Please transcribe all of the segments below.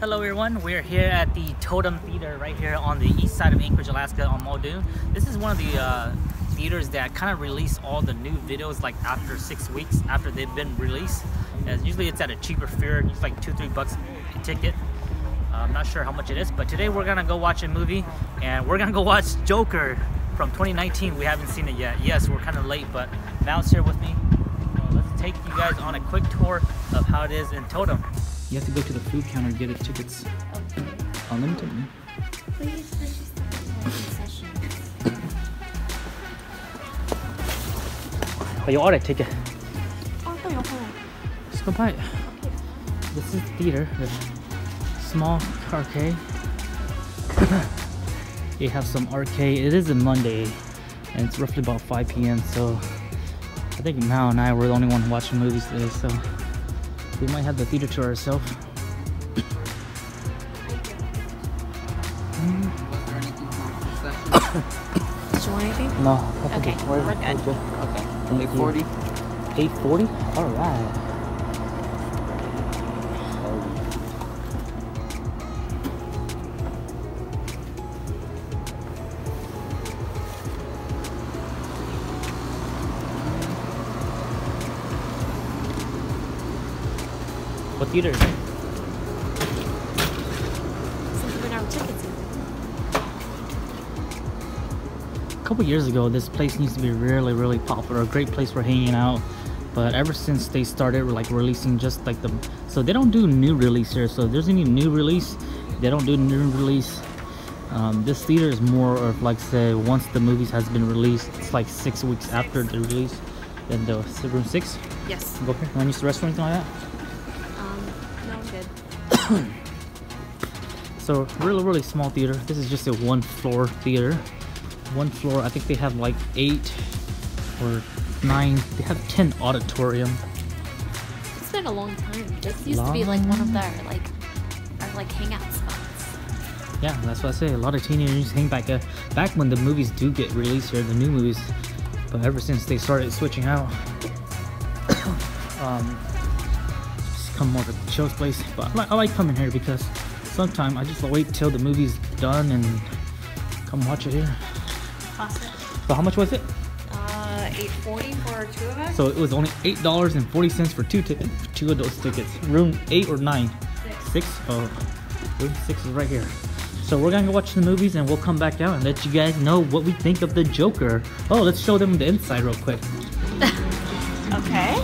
everyone. We're here at the Totem Theater right here on the east side of Anchorage, Alaska on Muldoon. This is one of the uh, theaters that kind of release all the new videos like after six weeks after they've been released. As usually it's at a cheaper fare, it's like two, three bucks a ticket. Uh, I'm not sure how much it is, but today we're gonna go watch a movie and we're gonna go watch Joker from 2019. We haven't seen it yet. Yes, we're kind of late, but Mal's here with me. So let's take you guys on a quick tour of how it is in Totem. You have to go to the food counter and get it tickets. Okay. Unlimited, man. Please, let's just But you. Just go buy it. This is theater, the small arcade. they have some arcade. It is a Monday, and it's roughly about 5 p.m. So I think Mao and I were the only one watching movies today. So we might have the theater to ourselves. Do you want anything? No. Okay, we're good. Okay. Eight forty. 840? All What theater is it? Since we never tickets in. A couple years ago, this place used to be really, really popular. A great place for hanging out. But ever since they started like releasing just like the, so they don't do new release here. So if there's any new release, they don't do new release. Um, this theater is more of like say once the movies has been released, it's like six weeks after the release. Then the room six. Yes. Go here. You want to use the restroom or anything like that? Good. So really, really small theater. This is just a one floor theater. One floor. I think they have like eight or nine. They have ten auditorium. It's been a long time. This used to be like one of their like our like hangout spots. Yeah, that's what I say. A lot of teenagers hang back uh, back when the movies do get released here, the new movies. But ever since they started switching out, um, come more of a chill place. But I, I like coming here because sometimes I just wait till the movie's done and come watch it here. But how much was it? Uh, eight forty for two of us. So it was only eight dollars and forty cents for two tickets, two of those tickets. Room eight or nine? Six. Six? Oh, room six is right here. So we're gonna go watch the movies and we'll come back out and let you guys know what we think of the Joker. Oh, let's show them the inside real quick. Okay.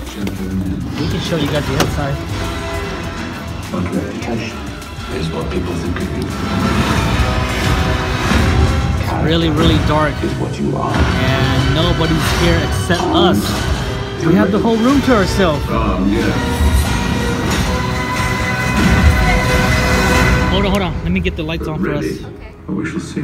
We can show you guys the inside. But reputation is what people think of you. Really, really dark, Is what you are. and nobody's here except us. We have the whole room to ourselves. Um, yeah. Hold on, hold on. Let me get the lights But on for us. really, we shall see.